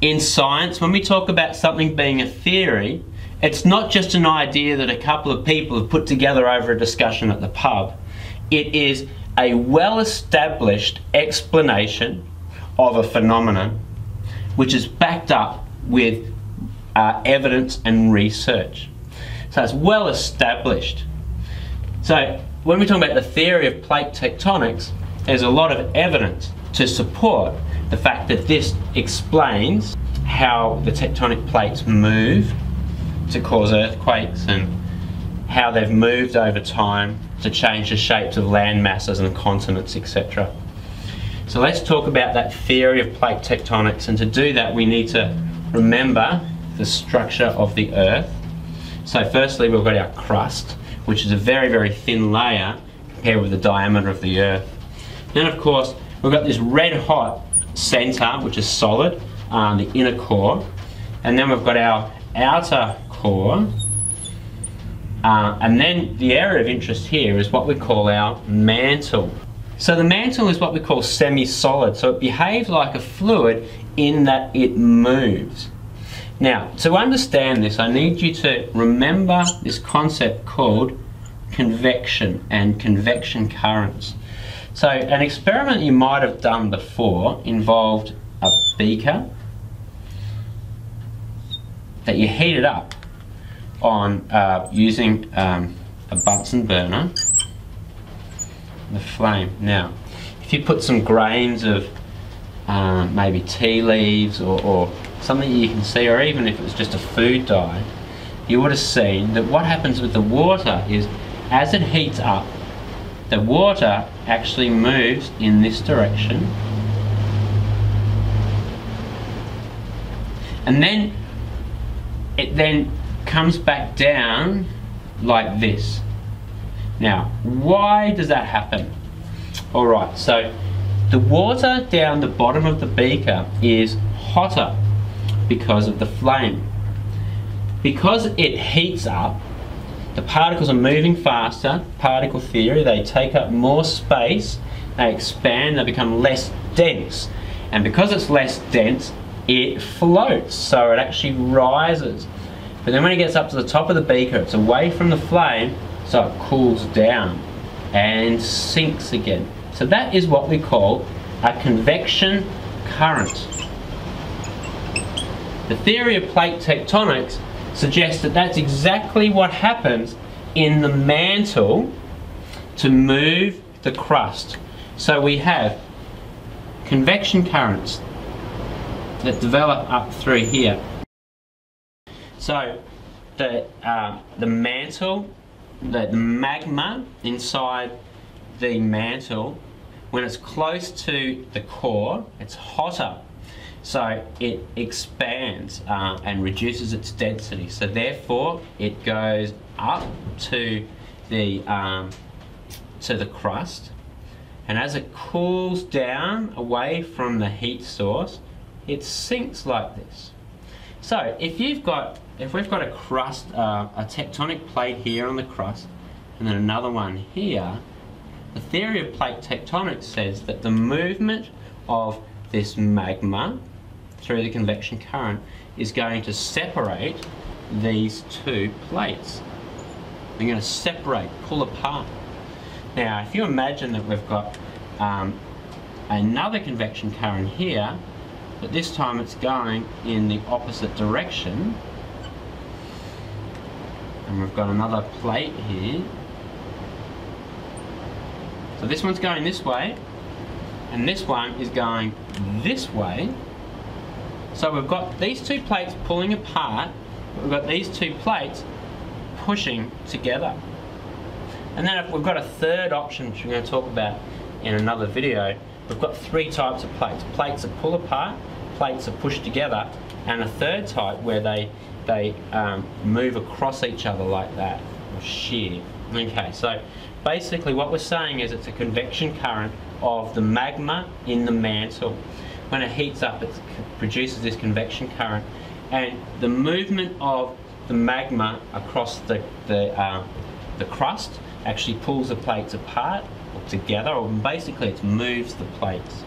in science, when we talk about something being a theory, it's not just an idea that a couple of people have put together over a discussion at the pub. It is a well established explanation of a phenomenon which is backed up with uh, evidence and research. So it's well established. So when we talk about the theory of plate tectonics, there's a lot of evidence to support the fact that this explains how the tectonic plates move to cause earthquakes and how they've moved over time to change the shapes of land masses and continents, etc. So let's talk about that theory of plate tectonics and to do that we need to remember the structure of the earth. So firstly we've got our crust which is a very very thin layer compared with the diameter of the earth. Then of course we've got this red hot center which is solid, um, the inner core and then we've got our outer core uh, and then the area of interest here is what we call our mantle. So the mantle is what we call semi-solid, so it behaves like a fluid in that it moves. Now, to understand this, I need you to remember this concept called convection and convection currents. So an experiment you might have done before involved a beaker that you heated up on uh, using um, a Bunsen burner the flame. Now, if you put some grains of um, maybe tea leaves or, or something you can see, or even if it was just a food dye, you would have seen that what happens with the water is as it heats up, the water actually moves in this direction. And then it then comes back down like this. Now, why does that happen? All right, so the water down the bottom of the beaker is hotter because of the flame. Because it heats up, the particles are moving faster, particle theory, they take up more space, they expand, they become less dense. And because it's less dense, it floats, so it actually rises. But then when it gets up to the top of the beaker, it's away from the flame, so it cools down and sinks again. So that is what we call a convection current. The theory of plate tectonics suggests that that's exactly what happens in the mantle to move the crust. So we have convection currents that develop up through here. So the, uh, the mantle the, the magma inside the mantle, when it's close to the core, it's hotter. So it expands uh, and reduces its density. So therefore, it goes up to the um, to the crust, and as it cools down away from the heat source, it sinks like this. So if you've got if we've got a crust, uh, a tectonic plate here on the crust, and then another one here, the theory of plate tectonics says that the movement of this magma through the convection current is going to separate these two plates. They're going to separate, pull apart. Now, if you imagine that we've got um, another convection current here, but this time it's going in the opposite direction, and we've got another plate here so this one's going this way and this one is going this way so we've got these two plates pulling apart we've got these two plates pushing together and then we've got a third option which we're going to talk about in another video we've got three types of plates plates that pull apart plates that push together and a third type where they they um, move across each other like that, or shear. Okay, so basically what we're saying is it's a convection current of the magma in the mantle. When it heats up, it produces this convection current, and the movement of the magma across the, the, uh, the crust actually pulls the plates apart or together, or basically it moves the plates.